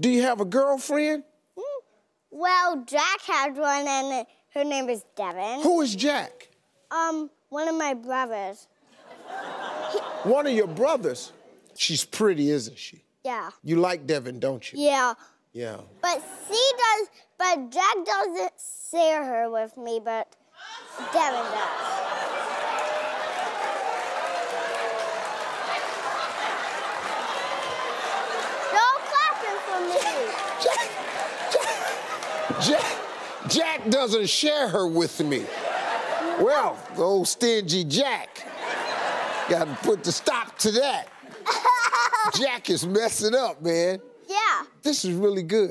Do you have a girlfriend? Well, Jack has one, and her name is Devin. Who is Jack? Um, one of my brothers. One of your brothers. She's pretty, isn't she? Yeah. You like Devin, don't you? Yeah. Yeah. But she does, but Jack doesn't share her with me, but Devin does. Jack, Jack, Jack, Jack doesn't share her with me. Well, the old stingy Jack. Got to put the stop to that. Jack is messing up, man. Yeah. This is really good.